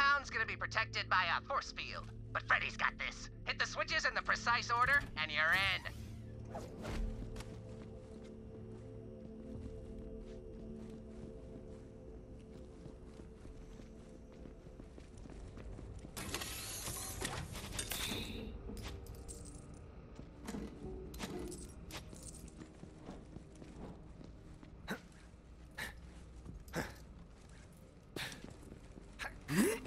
compound's gonna be protected by a force field. But Freddy's got this. Hit the switches in the precise order, and you're in. Hmm?